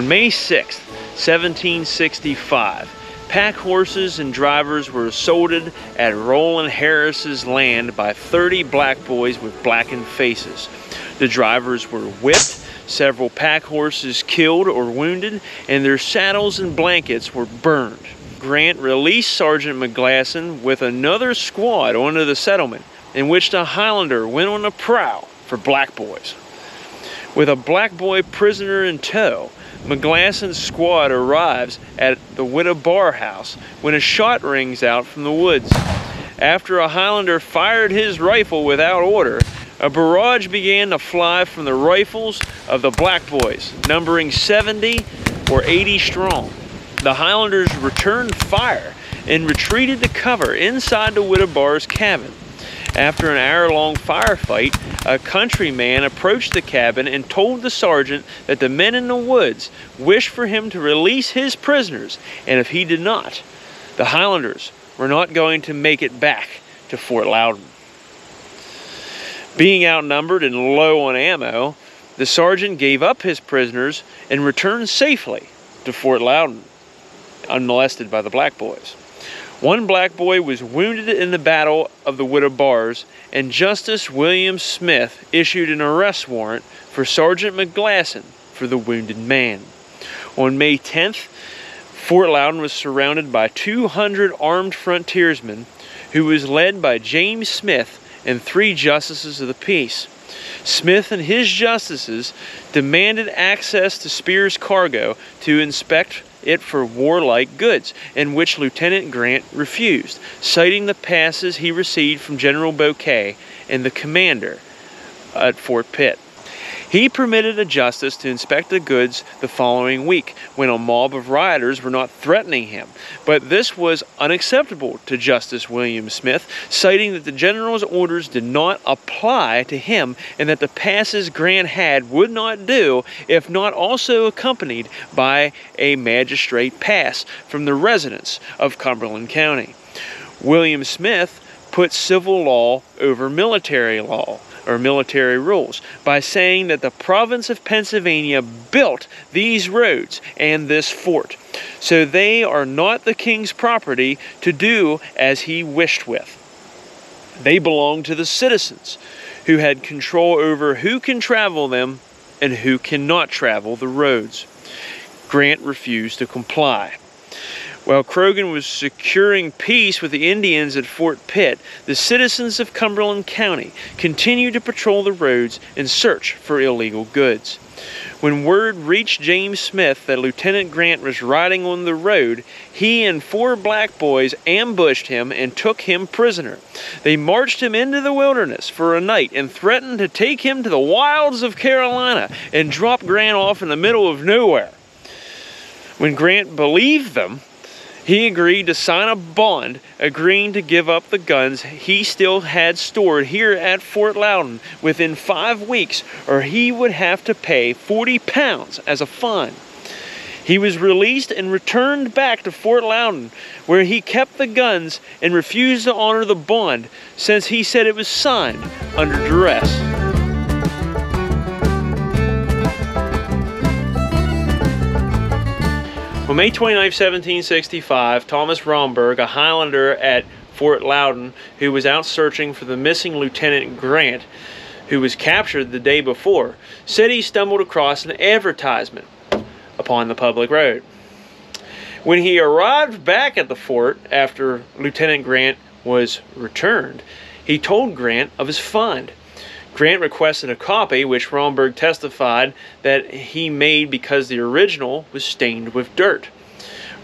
On May 6, 1765, pack horses and drivers were assaulted at Roland Harris's land by 30 black boys with blackened faces. The drivers were whipped, several pack horses killed or wounded, and their saddles and blankets were burned. Grant released Sergeant McGlasson with another squad onto the settlement, in which the Highlander went on a prowl for black boys. With a black boy prisoner in tow, McGlasson's squad arrives at the Widow Barr house when a shot rings out from the woods. After a Highlander fired his rifle without order, a barrage began to fly from the rifles of the Black Boys, numbering 70 or 80 strong. The Highlanders returned fire and retreated to cover inside the Widow Barr's cabin. After an hour-long firefight, a countryman approached the cabin and told the sergeant that the men in the woods wished for him to release his prisoners, and if he did not, the Highlanders were not going to make it back to Fort Loudon. Being outnumbered and low on ammo, the sergeant gave up his prisoners and returned safely to Fort Loudon, unmolested by the black boys. One black boy was wounded in the Battle of the Widow Barrs, and Justice William Smith issued an arrest warrant for Sergeant McGlasson for the wounded man. On May 10th, Fort Loudon was surrounded by 200 armed frontiersmen who was led by James Smith and three justices of the peace. Smith and his justices demanded access to Spear's cargo to inspect it for warlike goods, in which Lieutenant Grant refused, citing the passes he received from General Bouquet and the commander at Fort Pitt. He permitted a justice to inspect the goods the following week when a mob of rioters were not threatening him. But this was unacceptable to Justice William Smith, citing that the general's orders did not apply to him and that the passes Grant had would not do if not also accompanied by a magistrate pass from the residents of Cumberland County. William Smith put civil law over military law or military rules by saying that the province of Pennsylvania built these roads and this fort. So they are not the king's property to do as he wished with. They belong to the citizens who had control over who can travel them and who cannot travel the roads. Grant refused to comply. While Croghan was securing peace with the Indians at Fort Pitt, the citizens of Cumberland County continued to patrol the roads in search for illegal goods. When word reached James Smith that Lieutenant Grant was riding on the road, he and four black boys ambushed him and took him prisoner. They marched him into the wilderness for a night and threatened to take him to the wilds of Carolina and drop Grant off in the middle of nowhere. When Grant believed them, he agreed to sign a bond agreeing to give up the guns he still had stored here at Fort Loudon within five weeks, or he would have to pay 40 pounds as a fine. He was released and returned back to Fort Loudon, where he kept the guns and refused to honor the bond since he said it was signed under duress. On May 29, 1765, Thomas Romberg, a Highlander at Fort Loudon, who was out searching for the missing Lieutenant Grant, who was captured the day before, said he stumbled across an advertisement upon the public road. When he arrived back at the fort after Lieutenant Grant was returned, he told Grant of his find. Grant requested a copy, which Romberg testified that he made because the original was stained with dirt.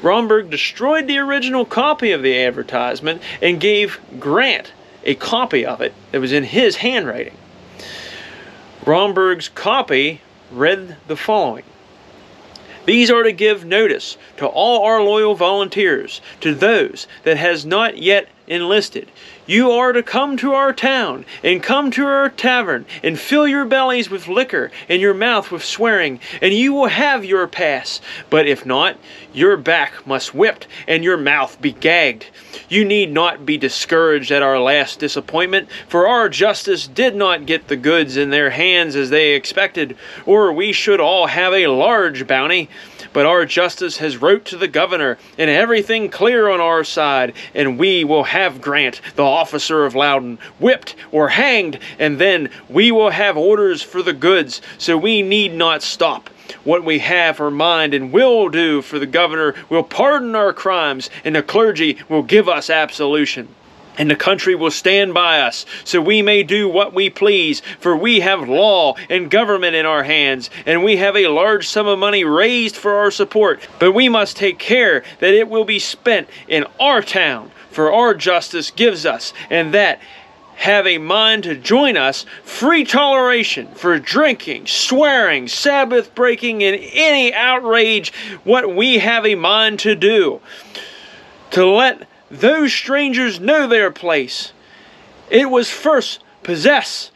Romberg destroyed the original copy of the advertisement and gave Grant a copy of it that was in his handwriting. Romberg's copy read the following these are to give notice to all our loyal volunteers, to those that has not yet enlisted. You are to come to our town, and come to our tavern, and fill your bellies with liquor, and your mouth with swearing, and you will have your pass. But if not, your back must whipped, and your mouth be gagged. You need not be discouraged at our last disappointment, for our justice did not get the goods in their hands as they expected, or we should all have a large bounty. But our justice has wrote to the governor, and everything clear on our side, and we will have Grant, the officer of Loudon, whipped or hanged, and then we will have orders for the goods, so we need not stop. What we have our mind and will do for the governor will pardon our crimes, and the clergy will give us absolution and the country will stand by us, so we may do what we please, for we have law and government in our hands, and we have a large sum of money raised for our support. But we must take care that it will be spent in our town, for our justice gives us, and that have a mind to join us, free toleration for drinking, swearing, Sabbath breaking, and any outrage what we have a mind to do. To let those strangers know their place. It was first possess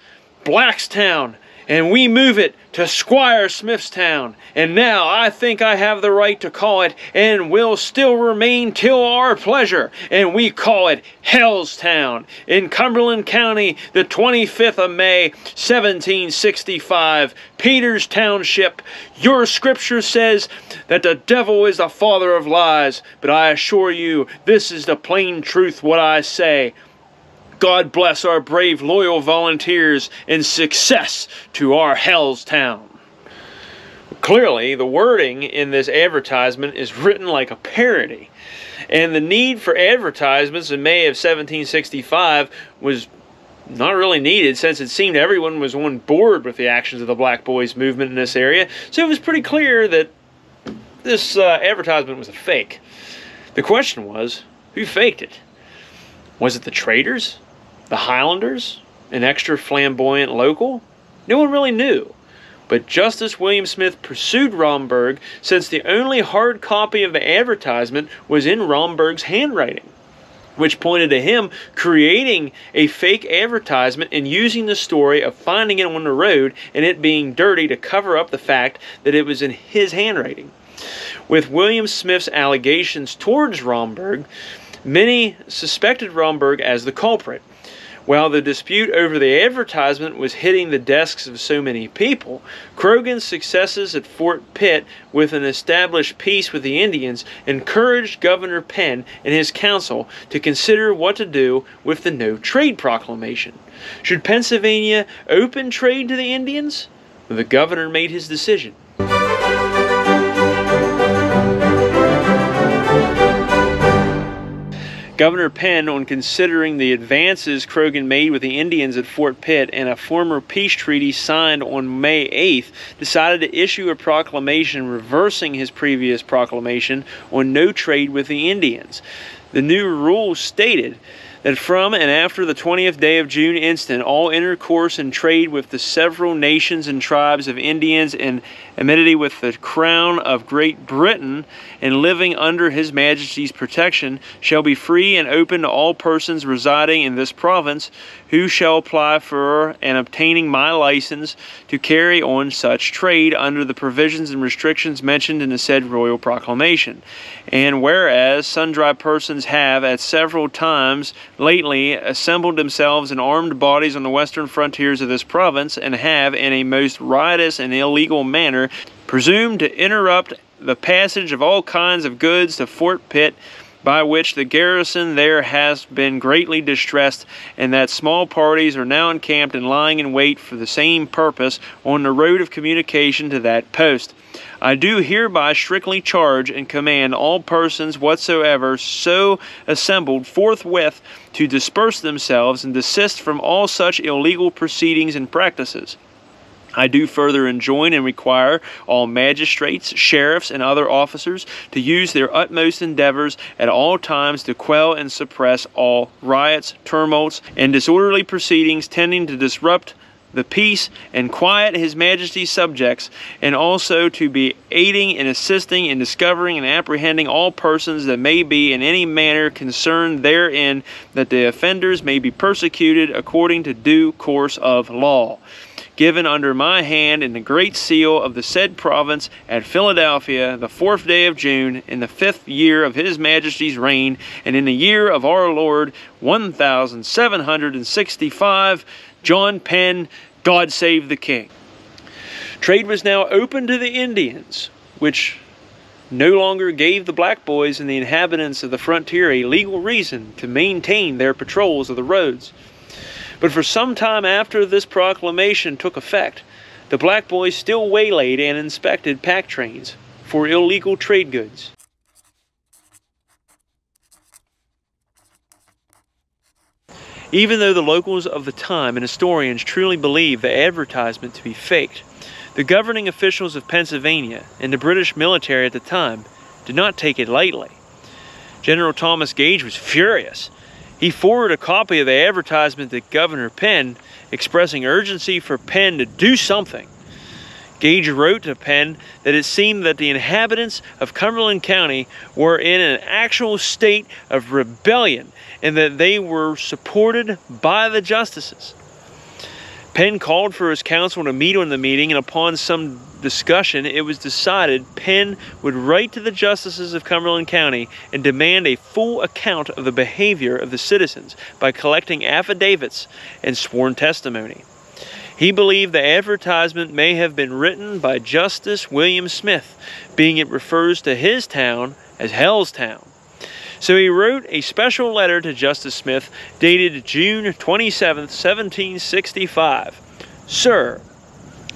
Blackstown, and we move it to Squire Smithstown, and now I think I have the right to call it, and will still remain till our pleasure, and we call it Hellstown, in Cumberland County, the 25th of May, 1765, Peters Township. Your scripture says that the devil is the father of lies, but I assure you, this is the plain truth what I say. God bless our brave, loyal volunteers and success to our Hell's Town. Clearly, the wording in this advertisement is written like a parody, and the need for advertisements in May of 1765 was not really needed since it seemed everyone was on board with the actions of the Black Boys movement in this area, so it was pretty clear that this uh, advertisement was a fake. The question was, who faked it? Was it the traders? The Highlanders, an extra flamboyant local? No one really knew. But Justice William Smith pursued Romberg since the only hard copy of the advertisement was in Romberg's handwriting, which pointed to him creating a fake advertisement and using the story of finding it on the road and it being dirty to cover up the fact that it was in his handwriting. With William Smith's allegations towards Romberg, many suspected Romberg as the culprit. While the dispute over the advertisement was hitting the desks of so many people, Croghan's successes at Fort Pitt with an established peace with the Indians encouraged Governor Penn and his council to consider what to do with the No Trade Proclamation. Should Pennsylvania open trade to the Indians? The governor made his decision. Governor Penn, on considering the advances Croghan made with the Indians at Fort Pitt and a former peace treaty signed on May 8th, decided to issue a proclamation reversing his previous proclamation on no trade with the Indians. The new rule stated that from and after the 20th day of June instant, all intercourse and trade with the several nations and tribes of Indians in amity with the crown of Great Britain and living under His Majesty's protection shall be free and open to all persons residing in this province who shall apply for and obtaining my license to carry on such trade under the provisions and restrictions mentioned in the said royal proclamation. And whereas sundry persons have at several times lately assembled themselves in armed bodies on the western frontiers of this province, and have, in a most riotous and illegal manner, presumed to interrupt the passage of all kinds of goods to Fort Pitt, by which the garrison there has been greatly distressed, and that small parties are now encamped and lying in wait for the same purpose on the road of communication to that post. I do hereby strictly charge and command all persons whatsoever so assembled forthwith to disperse themselves and desist from all such illegal proceedings and practices. I do further enjoin and require all magistrates, sheriffs, and other officers to use their utmost endeavors at all times to quell and suppress all riots, tumults, and disorderly proceedings tending to disrupt the peace and quiet his majesty's subjects, and also to be aiding and assisting in discovering and apprehending all persons that may be in any manner concerned therein, that the offenders may be persecuted according to due course of law given under my hand in the great seal of the said province at Philadelphia, the fourth day of June, in the fifth year of his majesty's reign, and in the year of our Lord 1765, John Penn, God save the King. Trade was now open to the Indians, which no longer gave the black boys and the inhabitants of the frontier a legal reason to maintain their patrols of the roads. But for some time after this proclamation took effect, the black boys still waylaid and inspected pack trains for illegal trade goods. Even though the locals of the time and historians truly believed the advertisement to be faked, the governing officials of Pennsylvania and the British military at the time did not take it lightly. General Thomas Gage was furious he forwarded a copy of the advertisement to Governor Penn expressing urgency for Penn to do something. Gage wrote to Penn that it seemed that the inhabitants of Cumberland County were in an actual state of rebellion and that they were supported by the justices. Penn called for his council to meet on the meeting, and upon some discussion, it was decided Penn would write to the justices of Cumberland County and demand a full account of the behavior of the citizens by collecting affidavits and sworn testimony. He believed the advertisement may have been written by Justice William Smith, being it refers to his town as Hell's Town. So he wrote a special letter to Justice Smith dated June 27, 1765. Sir,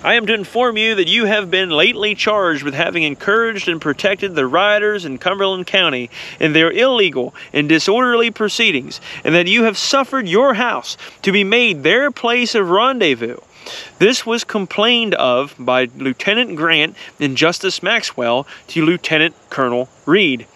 I am to inform you that you have been lately charged with having encouraged and protected the rioters in Cumberland County in their illegal and disorderly proceedings, and that you have suffered your house to be made their place of rendezvous. This was complained of by Lieutenant Grant and Justice Maxwell to Lieutenant Colonel Reed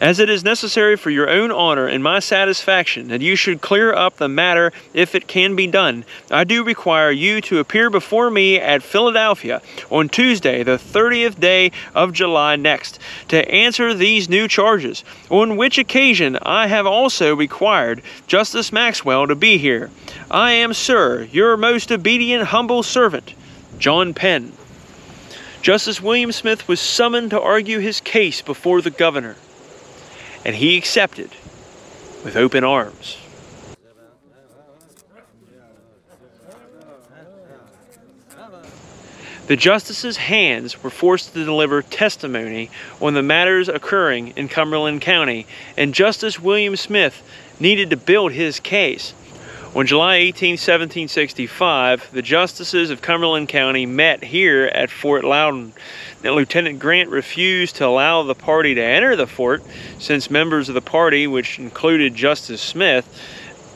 as it is necessary for your own honor and my satisfaction that you should clear up the matter if it can be done, I do require you to appear before me at Philadelphia on Tuesday, the 30th day of July next, to answer these new charges, on which occasion I have also required Justice Maxwell to be here. I am, sir, your most obedient humble servant, John Penn. Justice William Smith was summoned to argue his case before the governor and he accepted with open arms. The justices' hands were forced to deliver testimony on the matters occurring in Cumberland County, and Justice William Smith needed to build his case. On July 18, 1765, the justices of Cumberland County met here at Fort Loudon. Now, Lieutenant Grant refused to allow the party to enter the fort since members of the party, which included Justice Smith,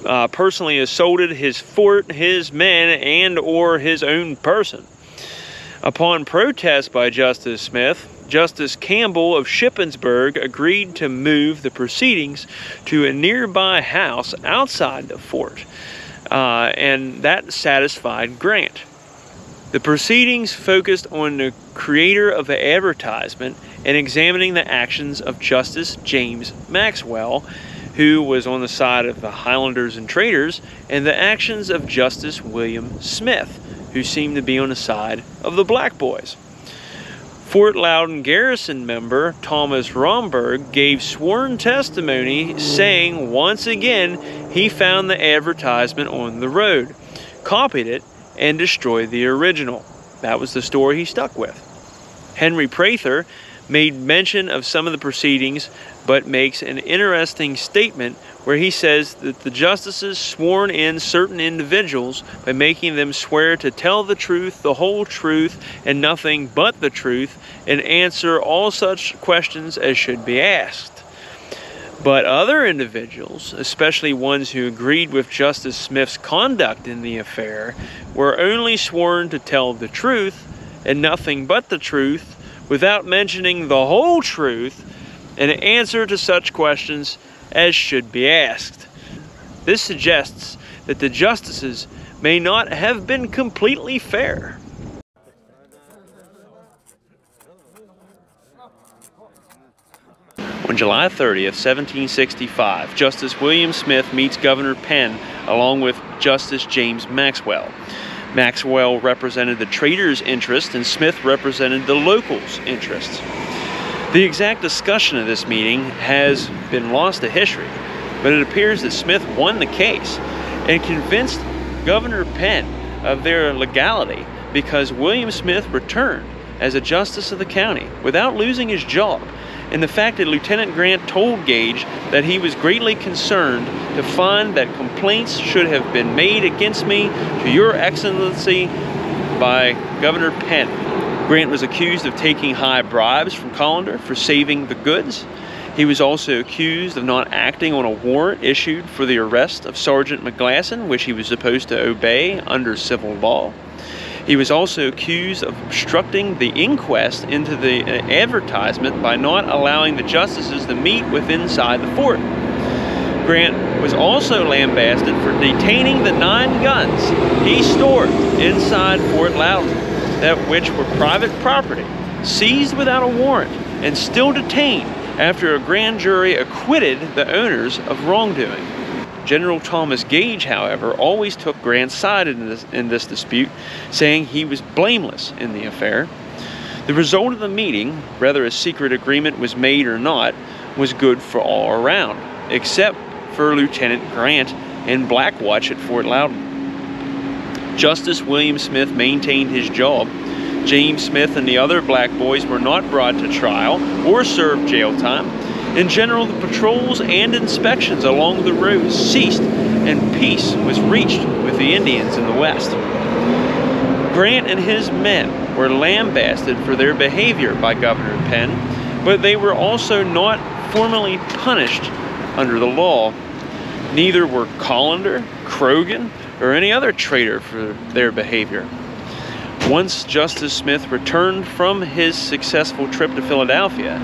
uh, personally assaulted his fort, his men, and or his own person. Upon protest by Justice Smith, Justice Campbell of Shippensburg agreed to move the proceedings to a nearby house outside the fort, uh, and that satisfied Grant. The proceedings focused on the creator of the advertisement and examining the actions of Justice James Maxwell, who was on the side of the Highlanders and traders, and the actions of Justice William Smith, who seemed to be on the side of the black boys. Fort Loudon garrison member Thomas Romberg gave sworn testimony saying once again he found the advertisement on the road, copied it, and destroyed the original. That was the story he stuck with. Henry Prather made mention of some of the proceedings, but makes an interesting statement where he says that the justices sworn in certain individuals by making them swear to tell the truth, the whole truth, and nothing but the truth, and answer all such questions as should be asked. But other individuals, especially ones who agreed with Justice Smith's conduct in the affair, were only sworn to tell the truth and nothing but the truth without mentioning the whole truth and answer to such questions as should be asked. This suggests that the justices may not have been completely fair. On July 30th, 1765, Justice William Smith meets Governor Penn along with Justice James Maxwell. Maxwell represented the traders' interest and Smith represented the locals' interests. The exact discussion of this meeting has been lost to history, but it appears that Smith won the case and convinced Governor Penn of their legality because William Smith returned as a justice of the county without losing his job and the fact that Lieutenant Grant told Gage that he was greatly concerned to find that complaints should have been made against me to your excellency by Governor Penn. Grant was accused of taking high bribes from Callender for saving the goods. He was also accused of not acting on a warrant issued for the arrest of Sergeant McGlasson, which he was supposed to obey under civil law. He was also accused of obstructing the inquest into the uh, advertisement by not allowing the justices to meet within inside the fort. Grant was also lambasted for detaining the nine guns he stored inside Fort Loudon, that which were private property, seized without a warrant, and still detained after a grand jury acquitted the owners of wrongdoing. General Thomas Gage, however, always took Grant's side in this, in this dispute, saying he was blameless in the affair. The result of the meeting, whether a secret agreement was made or not, was good for all around, except for Lieutenant Grant and Black Watch at Fort Loudon. Justice William Smith maintained his job. James Smith and the other black boys were not brought to trial or served jail time, in general, the patrols and inspections along the roads ceased and peace was reached with the Indians in the west. Grant and his men were lambasted for their behavior by Governor Penn, but they were also not formally punished under the law. Neither were Callender, Croghan, or any other traitor for their behavior. Once Justice Smith returned from his successful trip to Philadelphia,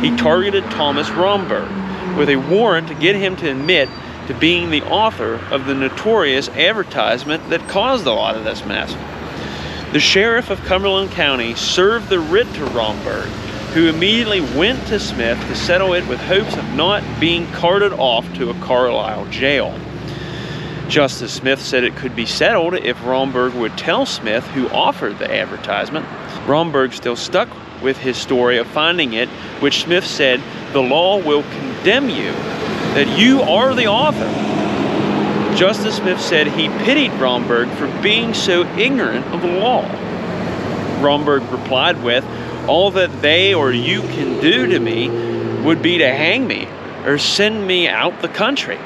he targeted Thomas Romberg with a warrant to get him to admit to being the author of the notorious advertisement that caused a lot of this mess. The sheriff of Cumberland County served the writ to Romberg, who immediately went to Smith to settle it with hopes of not being carted off to a Carlisle jail. Justice Smith said it could be settled if Romberg would tell Smith who offered the advertisement. Romberg still stuck with his story of finding it, which Smith said, the law will condemn you, that you are the author. Justice Smith said he pitied Romberg for being so ignorant of the law. Romberg replied with, all that they or you can do to me would be to hang me or send me out the country.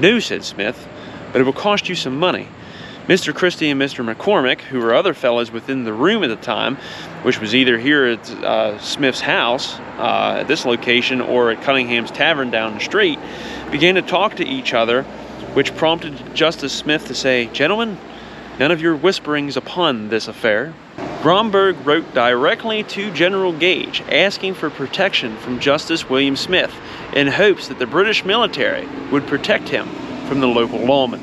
No, said Smith, but it will cost you some money. Mr. Christie and Mr. McCormick, who were other fellows within the room at the time, which was either here at uh, Smith's house uh, at this location or at Cunningham's Tavern down the street, began to talk to each other, which prompted Justice Smith to say, Gentlemen, none of your whisperings upon this affair. Romberg wrote directly to General Gage asking for protection from Justice William Smith in hopes that the British military would protect him from the local lawmen.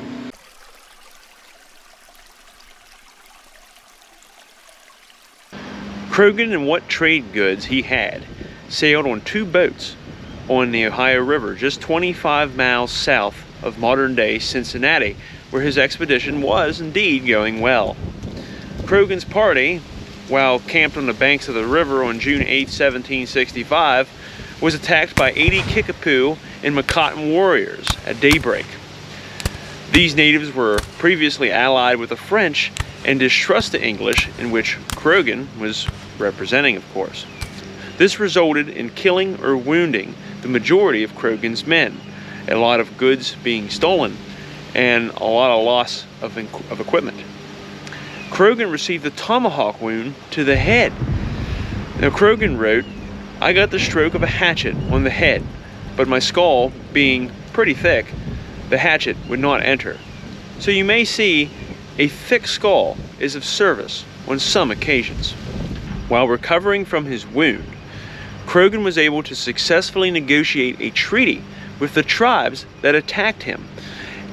Croghan and what trade goods he had sailed on two boats on the Ohio River just 25 miles south of modern-day Cincinnati, where his expedition was indeed going well. Croghan's party, while camped on the banks of the river on June 8, 1765, was attacked by 80 Kickapoo and Mascouten warriors at daybreak. These natives were previously allied with the French and distrust the English, in which Croghan was representing, of course. This resulted in killing or wounding the majority of Croghan's men, a lot of goods being stolen, and a lot of loss of, of equipment. Croghan received a tomahawk wound to the head. Now Croghan wrote, I got the stroke of a hatchet on the head, but my skull being pretty thick, the hatchet would not enter. So you may see a thick skull is of service on some occasions. While recovering from his wound, Croghan was able to successfully negotiate a treaty with the tribes that attacked him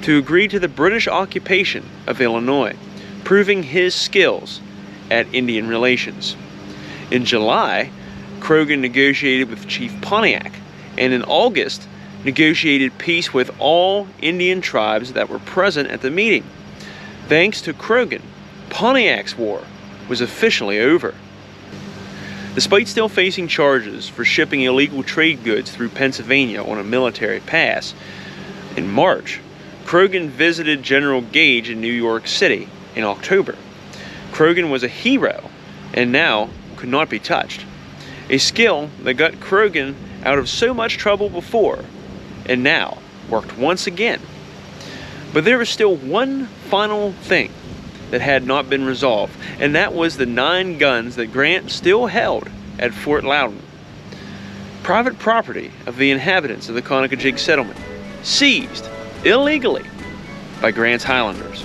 to agree to the British occupation of Illinois, proving his skills at Indian relations. In July, Croghan negotiated with Chief Pontiac, and in August, negotiated peace with all Indian tribes that were present at the meeting. Thanks to Croghan, Pontiac's war was officially over. Despite still facing charges for shipping illegal trade goods through Pennsylvania on a military pass, in March, Croghan visited General Gage in New York City in October. Croghan was a hero and now could not be touched. A skill that got Croghan out of so much trouble before and now worked once again. But there was still one final thing that had not been resolved, and that was the nine guns that Grant still held at Fort Loudon. Private property of the inhabitants of the Conococheague settlement, seized illegally by Grant's Highlanders.